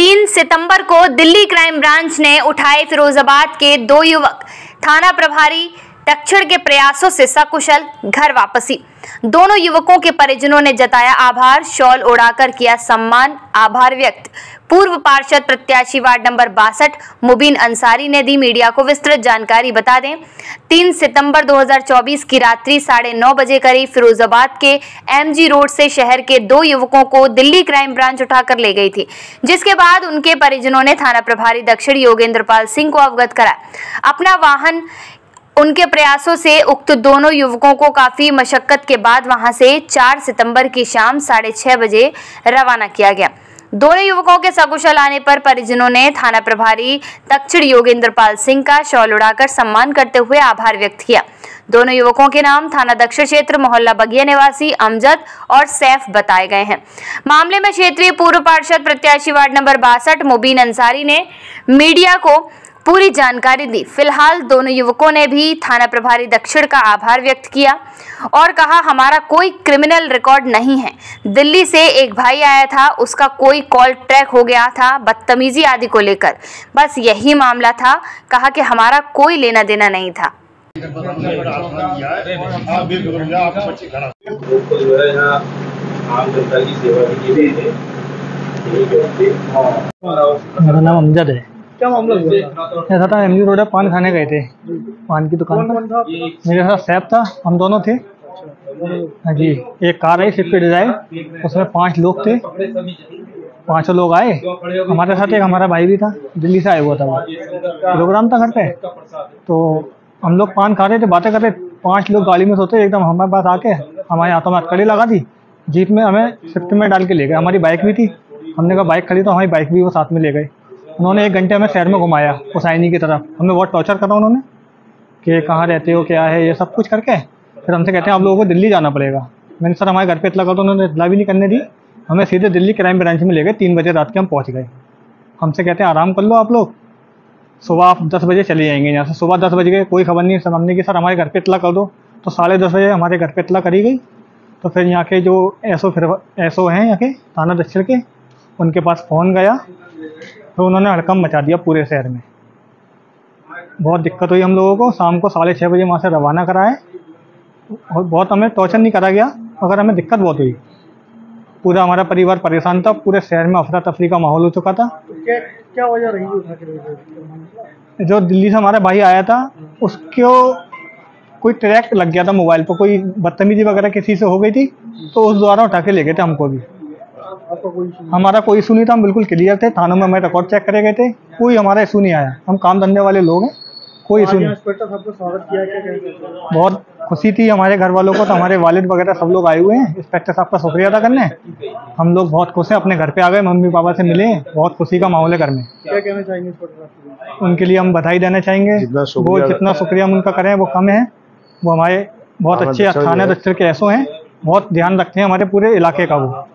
तीन सितंबर को Delhi crime branch ने उठाए फिरोजाबाद के दो युवक। थाना प्रभारी दक्षिण के प्रयासों से सकुशल घर वापसी। दोनों युवकों के परिजनों ने जताया आभार, शॉल उड़ाकर किया सम्मान, आभार व्यक्त। पूर्व पार्षद प्रत्याशी वार्ड नंबर बासठ, मुबीन अंसारी ने दी मीडिया को विस्तृत जानकारी। बता दें, तीन सितंबर 2024 की रात्रि साढ़े नौ बजे करीब फिरोजाबाद के एमजी रोड से शहर के दो युवकों को दिल्ली क्राइम ब्रांच उठाकर ले गई थी, जिसके बाद उनके परिजनों ने थाना प्रभारी दक्षिण योगेंद्र पाल सिंह को अवगत कराया। अपना वाहन उनके प्रयासों से उक्त दोनों युवकों को काफ़ी मशक्कत के बाद वहाँ से 4 सितंबर की शाम साढ़े छह बजे रवाना किया गया। दोनों युवकों के सकुशल आने पर परिजनों ने थाना प्रभारी दक्षिण योगेंद्र पाल सिंह का शॉल उड़ाकर सम्मान करते हुए आभार व्यक्त किया। दोनों युवकों के नाम थाना दक्षिण क्षेत्र मोहल्ला बगिया निवासी अमजद और सैफ बताए गए हैं। मामले में क्षेत्रीय पूर्व पार्षद प्रत्याशी वार्ड नंबर बासठ, मुबीन अंसारी ने मीडिया को पूरी जानकारी दी। फ़िलहाल दोनों युवकों ने भी थाना प्रभारी दक्षिण का आभार व्यक्त किया और कहा, हमारा कोई क्रिमिनल रिकॉर्ड नहीं है। दिल्ली से एक भाई आया था, उसका कोई कॉल ट्रैक हो गया था बदतमीजी आदि को लेकर। बस यही मामला था। कहा कि हमारा कोई लेना देना नहीं था। मेरा नाम अमजद है। क्या मामला था ऐसा था एम रोड पान खाने गए थे पान की दुकान कौन कौन पर मेरे साथ सैफ था हम दोनों थे। हाँ जी एक कार आई स्विफ्ट डिज़ायर उसमें पाँच लोग थे। पाँचों लोग आए। हमारे साथ एक हमारा भाई भी था दिल्ली से आया हुआ था वो। प्रोग्राम था घर पे। तो हम लोग पान खा रहे थे बातें कर रहे पाँच लोग गाड़ी में सोते एकदम हमारे पास आके हमारे हाथों में हथकड़ी लगा दी। जीप में हमें स्विफ्ट में डाल के ले गए। हमारी बाइक भी थी। हमने कहा बाइक खड़ी तो हमारी बाइक भी वो साथ में ले गए। उन्होंने एक घंटे हमें शहर में घुमाया उसाइनी की तरफ़। हमें बहुत टॉर्चर करा उन्होंने, कि कहाँ रहते हो, क्या है, ये सब कुछ करके। फिर हमसे कहते हैं, आप लोगों को दिल्ली जाना पड़ेगा। मैंने, सर, हमारे घर पे इतला कर तो उन्होंने इतला भी नहीं करने दी। हमें सीधे दिल्ली क्राइम ब्रांच में ले गए, तीन बजे रात के हम पहुँच गए। हमसे कहते हैं, आराम कर लो आप लोग। सुबह आप दस बजे चले जाएँगे यहाँ से। सुबह दस बज गए, कोई खबर नहीं। सर, हमने कि सर, हमारे घर पे इतला कर दो। तो साढ़े दस बजे हमारे घर पे इतला करी गई। तो फिर यहाँ के जो एसओ फिर, एसओ हैं यहाँ के, थाना दक्षिण के, उनके पास फ़ोन गया। तो उन्होंने हड़कम मचा दिया पूरे शहर में। बहुत दिक्कत हुई हम लोगों को। शाम को साढ़े छः बजे वहाँ से रवाना कराए। और बहुत हमें टॉर्चर नहीं करा गया मगर हमें दिक्कत बहुत हुई। पूरा हमारा परिवार परेशान था पूरे शहर में अफरा तफरी का माहौल हो चुका था। क्या क्या वजह रही? जो दिल्ली से हमारा भाई आया था उसको कोई ट्रैक लग गया था मोबाइल पर कोई बदतमीजी वगैरह किसी से हो गई थी तो उस द्वारा उठा के ले गए थे हमको भी आपका कोई इशू नहीं हमारा कोई इशू नहीं था हम बिल्कुल क्लियर थे। थानों में हमें रिकॉर्ड चेक करे गए थे। कोई हमारा इशू नहीं आया। हम काम धंधे वाले लोग हैं। कोई इशू नहीं। बहुत खुशी थी हमारे घर वालों को। तो हमारे वालिद वगैरह सब लोग आए हुए हैं। इंस्पेक्टर साहब का शुक्रिया अदा करने हम लोग बहुत खुश हैं। अपने घर पे आ गए। मम्मी पापा से मिले। बहुत खुशी का माहौल है घर में। क्या कहना चाहेंगे? उनके लिए हम बधाई देना चाहेंगे। वो जितना शुक्रिया हम उनका करें वो कम है। वो हमारे बहुत अच्छे थाना जो के ऐसो हैं। बहुत ध्यान रखते हैं हमारे पूरे इलाके का वो।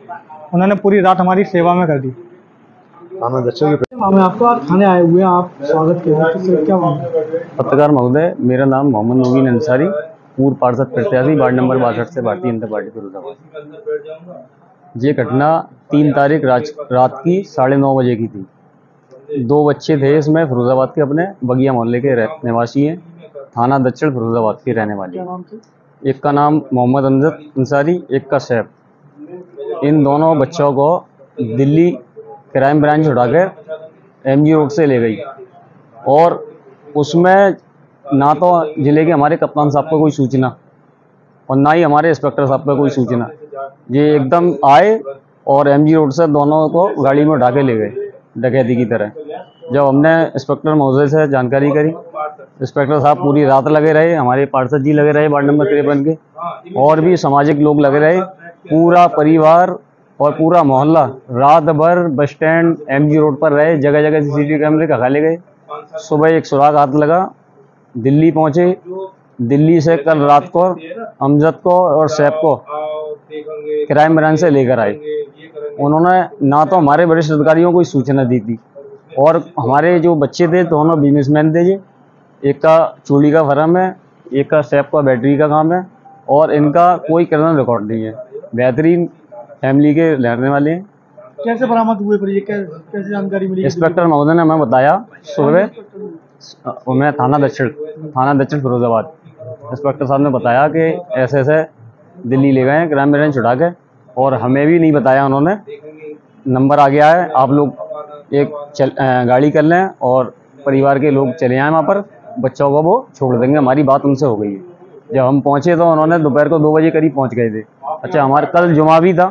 उन्होंने पूरी रात हमारी सेवा में कर दी। थाना दक्षिण के नाम आप थाने आए हुए हैं आप स्वागत के लिए तो क्या पत्रकार महोदय मेरा नाम मोहम्मद नवीन अंसारी पूर्व पार्षद प्रत्याशी वार्ड नंबर बासठ से भारतीय जनता पार्टी फिरोजाबाद ये घटना तीन तारीख रात की साढ़े नौ बजे की थी। दो बच्चे थे इसमें फिरोजाबाद के अपने बगिया मोहल्ले के निवासी हैं। थाना दक्षिण फिरोजाबाद के रहने वाले हैं। एक का नाम मोहम्मद अमजद अंसारी एक का सैफ इन दोनों बच्चों को दिल्ली क्राइम ब्रांच उठाकर एम जी रोड से ले गई। और उसमें ना तो ज़िले के हमारे कप्तान साहब को कोई सूचना और ना ही हमारे इंस्पेक्टर साहब का कोई सूचना। ये एकदम आए और एम जी रोड से दोनों को गाड़ी में उठा के ले गए, डकैती की तरह। जब हमने इंस्पेक्टर महोदय से जानकारी करी इंस्पेक्टर साहब पूरी रात लगे रहे, हमारे पार्षद जी लगे रहे वार्ड नंबर तिरपन के, और भी सामाजिक लोग लगे रहे पूरा परिवार और पूरा मोहल्ला रात भर bus stand M G road पर रहे जगह जगह सीसीटीवी कैमरे का ले गए। सुबह एक सुराग हाथ लगा, दिल्ली पहुँचे। दिल्ली से कल रात को अमजद को और सैफ को क्राइम ब्रांच से लेकर आए। उन्होंने ना तो हमारे वरिष्ठ अधिकारियों को सूचना दी थी और हमारे जो बच्चे थे, दोनों बिजनेसमैन थे ये एक का चूड़ी का फर्म है, एक का सैफ का बैटरी का काम है और इनका कोई क्रिमिनल रिकॉर्ड नहीं है। बेहतरीन फैमिली के रहने वाले हैं। कैसे बरामद हुए फिर ये? कैसे जानकारी मिली? इंस्पेक्टर महोदय ने हमें बताया सुबह। मैं थाना दक्षिण थाना दक्षिण फिरोजाबाद। इंस्पेक्टर साहब ने बताया कि ऐसे ऐसे दिल्ली ले गए हैं क्राइम ब्रांच छुड़ा के और हमें भी नहीं बताया उन्होंने। नंबर आ गया है आप लोग एक चल गाड़ी कर लें और परिवार के लोग चले आए वहाँ पर। बच्चों को वो छोड़ देंगे हमारी बात उनसे हो गई है। जब हम पहुँचे तो उन्होंने दोपहर को दो बजे करीब पहुँच गए थे। अच्छा हमारे कल जुमा भी था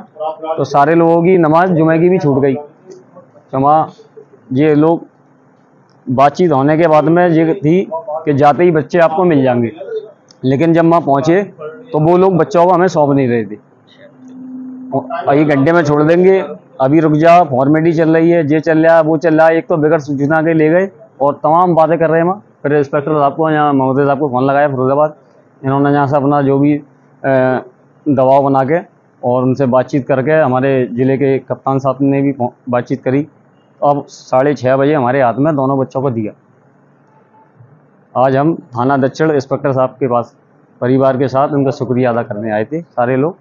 तो सारे लोगों की नमाज़ जुमे की भी छूट गई। जुमा, ये लोग बातचीत होने के बाद में ये थी कि जाते ही बच्चे आपको मिल जाएँगे। लेकिन जब वहाँ पहुँचे तो वो लोग बच्चों को हमें सौंप नहीं रहे थे। एक घंटे में छोड़ देंगे, अभी रुक जा, फॉर्मेलिटी चल रही है, ये चल रहा है, वो चल रहा है, एक तो बगैर सूचना के ले गए, और तमाम बातें कर रहे हैं वहाँ फिर इंस्पेक्टर साहब को, यहाँ महोदय साहब को फ़ोन लगाया, फिरोजाबाद। इन्होंने यहाँ से अपना जो भी दबाव बना के और उनसे बातचीत करके हमारे ज़िले के कप्तान साहब ने भी बातचीत करी। अब साढ़े छः बजे हमारे हाथ में दोनों बच्चों को दिया। आज हम थाना दक्षिण इंस्पेक्टर साहब के पास, परिवार के साथ उनका शुक्रिया अदा करने आए थे, सारे लोग।